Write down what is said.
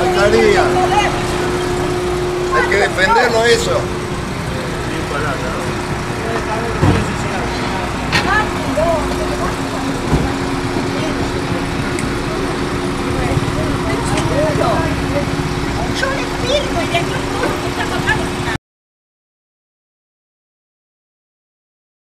Alcaldía. Hay que defenderlo eso. Yo le firmo y le